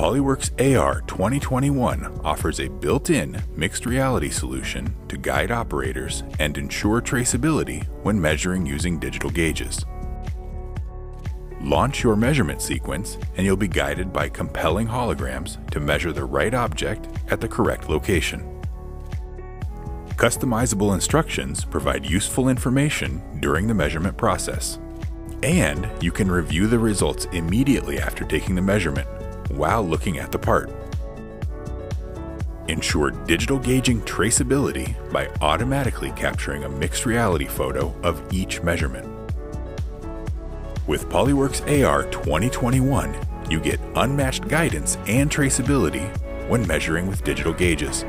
Polyworks AR 2021 offers a built in mixed reality solution to guide operators and ensure traceability when measuring using digital gauges. Launch your measurement sequence, and you'll be guided by compelling holograms to measure the right object at the correct location. Customizable instructions provide useful information during the measurement process. And you can review the results immediately after taking the measurement while looking at the part. Ensure digital gauging traceability by automatically capturing a mixed reality photo of each measurement. With Polyworks AR 2021, you get unmatched guidance and traceability when measuring with digital gauges.